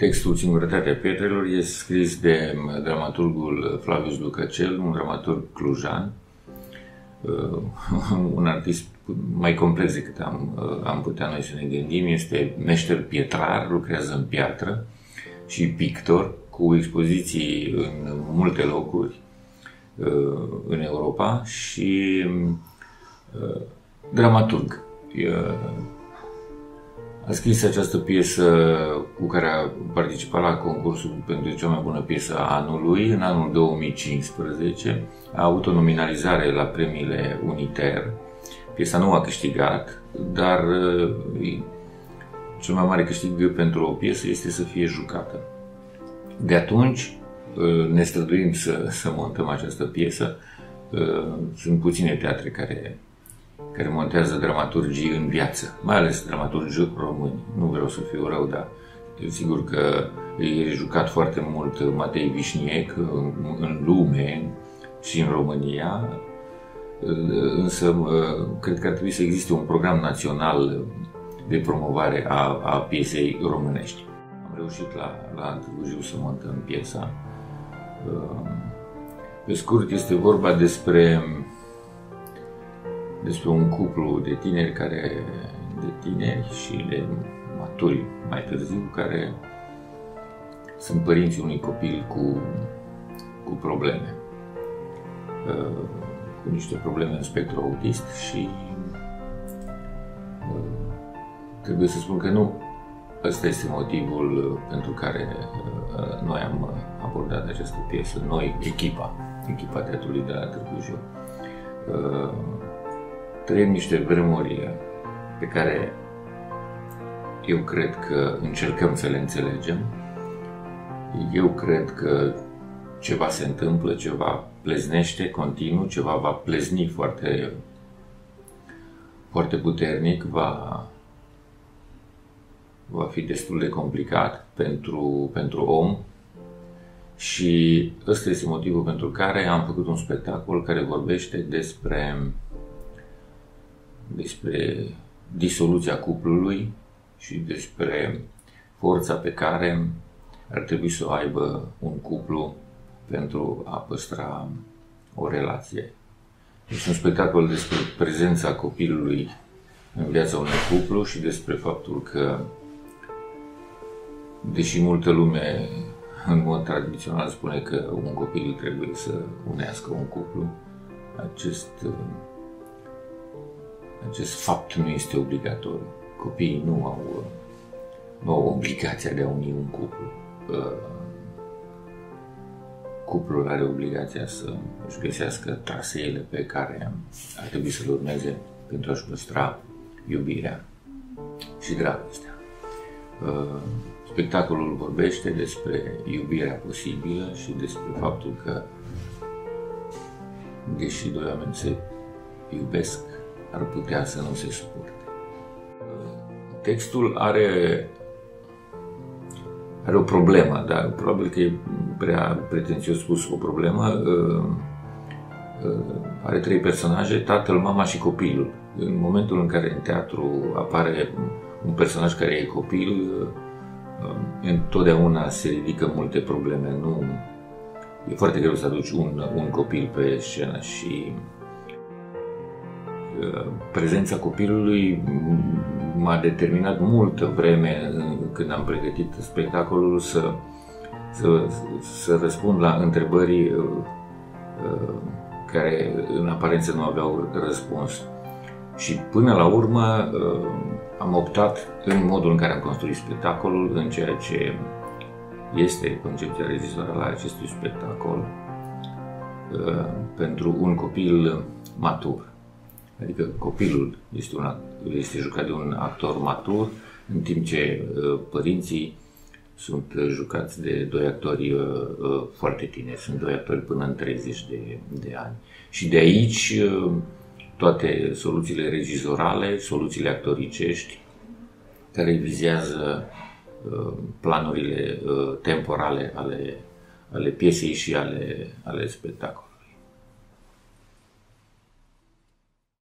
Textul Singurătatea Pietrelor este scris de dramaturgul Flavius Lucăcel, un dramaturg clujan, un artist mai complex decât am, am putea noi să ne gândim. Este meșter pietrar, lucrează în piatră și pictor, cu expoziții în multe locuri în Europa și dramaturg. A scris această piesă cu care a participat la concursul pentru cea mai bună piesă a anului, în anul 2015. A avut o nominalizare la premiile Uniter. Piesa nu a câștigat, dar cel mai mare câștig pentru o piesă este să fie jucată. De atunci ne străduim să, să montăm această piesă. Sunt puține teatre care care montează dramaturgii în viață, mai ales dramaturgii români. Nu vreau să fiu rău, dar sigur că e jucat foarte mult Matei Vișniec în lume și în România, însă cred că ar trebui să existe un program național de promovare a, a piesei românești. Am reușit la, la Târgu Jiu să montăm piesa. Pe scurt, este vorba despre despre un cuplu de tineri care de tineri și de maturi mai târziu care sunt părinții unui copil cu, cu probleme, uh, cu niște probleme în spectru autist și uh, trebuie să spun că nu. Ăsta este motivul pentru care uh, noi am abordat această piesă, noi, echipa, echipa teatrului de la Târgu Jiu trăim niște vremuri pe care eu cred că încercăm să le înțelegem. Eu cred că ceva se întâmplă, ceva pleznește continuu, ceva va plezni foarte, foarte puternic, va, va fi destul de complicat pentru, pentru om. Și ăsta este motivul pentru care am făcut un spectacol care vorbește despre despre disoluția cuplului și despre forța pe care ar trebui să o aibă un cuplu pentru a păstra o relație. Este un spectacol despre prezența copilului în viața unui cuplu și despre faptul că, deși multă lume în mod tradițional spune că un copil trebuie să unească un cuplu, acest acest fapt nu este obligatoriu. Copiii nu au, nu au obligația de a uni un cuplu. Cuplul are obligația să își găsească traseele pe care ar trebui să le urmeze pentru a-și păstra iubirea și dragostea. Spectacolul vorbește despre iubirea posibilă și despre faptul că, deși doi oameni se iubesc, ar putea să nu se suporte. Textul are, are o problemă, dar probabil că e prea pretențios spus o problemă. Uh, uh, are trei personaje, tatăl, mama și copilul. În momentul în care în teatru apare un personaj care e copil, uh, întotdeauna se ridică multe probleme. Nu, e foarte greu să aduci un, un copil pe scenă și prezența copilului m-a determinat multă vreme când am pregătit spectacolul să, să, să răspund la întrebări uh, uh, care în aparență nu aveau răspuns. Și până la urmă uh, am optat în modul în care am construit spectacolul, în ceea ce este concepția regizorală a acestui spectacol, pentru un copil matur. Adică copilul este, un, este jucat de un actor matur, în timp ce uh, părinții sunt uh, jucați de doi actori uh, foarte tineri, sunt doi actori până în 30 de, de ani. Și de aici toate soluțiile regizorale, soluțiile actoricești, care vizează planurile temporale ale, ale piesei și ale, ale spectacolului.